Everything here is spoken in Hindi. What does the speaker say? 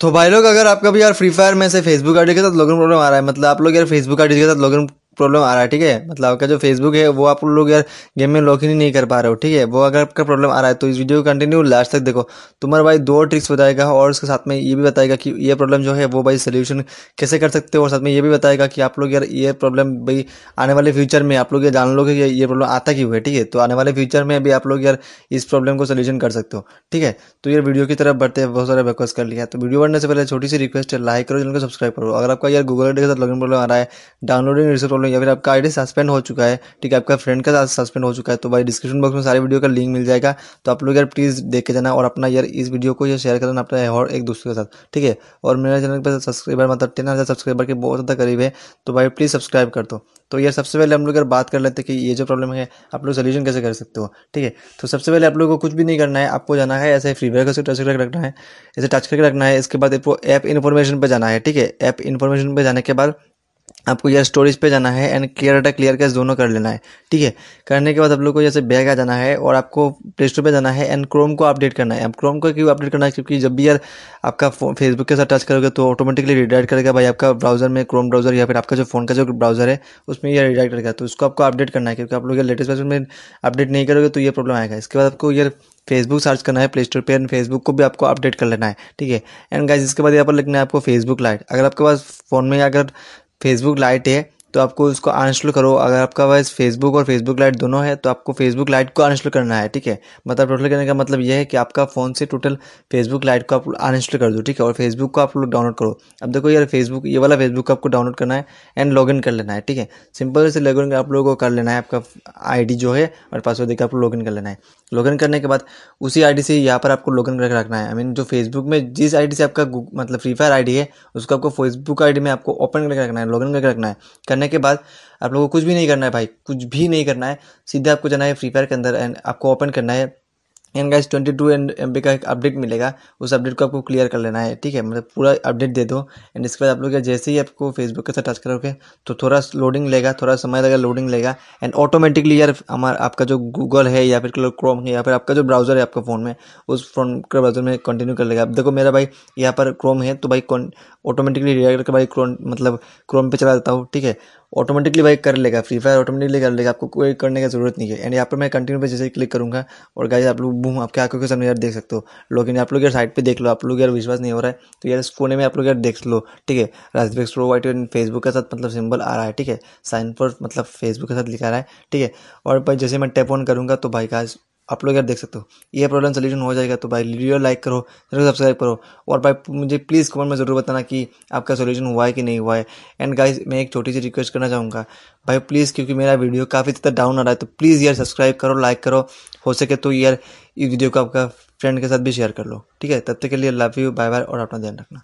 तो भाई लोग, अगर आपका भी यार फ्री फायर में से फेसबुक आईडी के साथ लॉगिन प्रॉब्लम आ रहा है मतलब आप लोग यार फेसबुक आईडी के साथ लॉगिन प्रॉब्लम आ रहा है, ठीक है? मतलब आपका जो फेसबुक है, वो आप लोग यार गेम में लॉग इन ही नहीं कर पा रहे हो, ठीक है? वो अगर आपका प्रॉब्लम आ रहा है तो इस वीडियो को कंटिन्यू लास्ट तक देखो। तुम्हारा भाई दो ट्रिक्स बताएगा और उसके साथ में ये भी बताएगा कि ये प्रॉब्लम जो है, वो भाई सोल्यूशन कैसे कर सकते हो? और साथ में ये भी बताएगा कि आप लोग यार ये प्रॉब्लम भाई आने वाले फ्यूचर में आप लोग ये जान लोगे ये प्रॉब्लम आता क्यों है, ठीक है? तो आने वाले फ्यूचर में भी आप लोग यार इस प्रॉब्लम को सोल्यूशन कर सकते हो, ठीक है? तो यार वीडियो की तरफ़ बढ़ते हैं, बहुत सारे रिक्वेस्ट कर लिया तो वीडियो बढ़ने से पहले छोटी सी रिक्वेस्ट है लाइक करो, चैनल को सब्सक्राइब करो। अगर आपका यार गूगल के साथ लॉगिन प्रॉब्लम आ रहा है डाउनलोडिंग रिसर्च प्रॉब्लम या फिर आपका आईडी सस्पेंड हो चुका है, ठीक है, आपका फ्रेंड का सस्पेंड हो चुका है तो भाई डिस्क्रिप्शन बॉक्स में सारे वीडियो का लिंक मिल जाएगा तो आप लोग यार प्लीज़ देख के जाना और अपना यार इस वीडियो को शेयर करना अपना और एक दूसरे के साथ, ठीक है? और मेरे चैनल पर सब्सक्राइबर मतलब टेन हज़ार सब्सक्राइबर के बहुत ज़्यादा करीब है तो भाई प्लीज़ सब्सक्राइब कर दो। तो यार सबसे पहले हम लोग यार बात कर लेते हैं कि ये जो प्रॉब्लम है, आप लोग सोल्यूशन कैसे कर सकते हो, ठीक है? तो सबसे पहले आप लोगों को कुछ भी नहीं करना है, आपको जाना है, ऐसे फ्री फायर को टच करके रखना है, ऐसे टच करके रखना है, इसके बाद ऐप इन्फॉर्मेशन पर जाना है, ठीक है? ऐप इन्फॉर्मेशन पर जाने के बाद आपको यह स्टोरेज पे जाना है and clear data clear cache दोनों कर लेना है, ठीक है? करने के बाद आप लोग को जैसे बैग आ जाना है और आपको प्ले स्टोर पर जाना है एंड क्रोम को अपडेट करना है। अब क्रोम को क्यों अपडेट करना है? क्योंकि जब भी यार आपका फेसबुक के साथ टच करोगे तो ऑटोमेटिकली रिडायरेक्ट करेगा भाई आपका ब्राउज़र में क्रोम ब्राउज़र या फिर आपका जो फ़ोन का जो ब्राउज़र है, उसमें यह रिडायरेक्ट करेगा। तो उसको आपको अपडेट करना है क्योंकि आप लोग लेटेस्ट वर्जन में अपडेट नहीं करोगे तो ये प्रॉब्लम आएगा। इसके बाद आपको यार फेसबुक सर्च करना है प्ले स्टोर पर एंड फेसबुक को भी आपको अपडेट कर लेना है, ठीक है? एंड गाइज़ इसके बाद यहाँ पर लिखना है आपको फेसबुक लाइट अगर आपके पास फ़ोन में अगर फेसबुक लाइट है तो आपको उसको अनइंस्टॉल करो। अगर आपका पास फेसबुक और फेसबुक लाइट दोनों है तो आपको फेसबुक लाइट को अनइंस्टॉल करना है, ठीक है? मतलब टोटल करने का मतलब यह है कि आपका फ़ोन से टोटल फेसबुक लाइट को आप अनइंस्टॉल कर दो, ठीक है? और फेसबुक को आप लोग डाउनलोड करो। अब देखो यार फेसबुक ये वाला फेसबुक आपको डाउनलोड करना है एंड लॉग कर लेना है, ठीक है? सिंपल से लॉग आप लोगों को कर लेना है, आपका आईडी जो है और पासवर्ड देकर आपको लॉग कर लेना है। लॉगिन करने के बाद उसी आईडी से यहाँ पर आपको लॉगिन करके रखना है। आई मीन जो फेसबुक में जिस आईडी से आपका मतलब फ्री फायर आईडी है, उसको आपको फेसबुक आईडी में आपको ओपन करके रखना है लॉगिन करके रखना है। करने के बाद आप लोगों को कुछ भी नहीं करना है भाई, कुछ भी नहीं करना है। सीधे आपको जाना है फ्री फायर के अंदर एंड आपको ओपन करना है। And guys twenty two M B का एक अपडेट मिलेगा। उस अपडेट को आपको क्लियर कर लेना है, ठीक है? मतलब पूरा अपडेट दे दो। एंड इसके बाद आप लोग जैसे ही आपको फेसबुक के साथ टच करोगे तो थोड़ा लोडिंग लेगा, थोड़ा समय लगेगा लोडिंग लेगा। एंड ऑटोमेटिकली यार, हमारा, आपका जो गूगल है या फिर क्रोम है या फिर आपका जो ब्राउज़र है आपका फ़ोन में, उस फ़ोन के ब्राउज़र में कंटिन्यू कर लेगा। अब देखो, मेरा भाई यहाँ पर क्रोम है तो भाई ऑटोमेटिकली रिएक्ट करके भाई क्रोम मतलब क्रोम पर चला जाता हूँ, ठीक है? ऑटोमेटिकली भाई कर लेगा फ्री फायर ऑटोमेटिकली कर लेगा, आपको कोई करने की ज़रूरत नहीं है। एंड यहाँ पर मैं कंटिन्यू पे जैसे क्लिक करूँगा, और गाइज़ आप लोग बूम आपके आँखों के सामने यार देख सकते हो। लेकिन आप लोग यार साइड पे देख लो, आप लोग यार विश्वास नहीं हो रहा है। तो यार फ़ोन में आप लोग यार देख लो, ठीक है? राजदीप एक्सप्रो वाइट फेसबुक के साथ मतलब सिंबल आ रहा है, ठीक है? साइन पर मतलब फेसबुक के साथ लिखा रहा है, ठीक है? और भाई जैसे मैं टैप ऑन करूँगा तो भाई का आप लोग यार देख सकते हो। ये प्रॉब्लम सोल्यूशन हो जाएगा तो भाई वीडियो लाइक करो ज़रूर सब्सक्राइब करो, और भाई मुझे प्लीज़ कमेंट में ज़रूर बताना कि आपका सोल्यूशन हुआ है कि नहीं हुआ है। एंड गाइज़ मैं एक छोटी सी रिक्वेस्ट करना चाहूँगा। भाई प्लीज़ क्योंकि मेरा वीडियो काफ़ी ज़्यादा डाउन आ रहा है तो प्लीज़ यार सब्सक्राइब करो लाइक करो। हो सके तो यार इस वीडियो को आपका फ्रेंड के साथ भी शेयर कर लो। ठीक है? तब तक के लिए लव यू बाय बाय और अपना ध्यान रखना।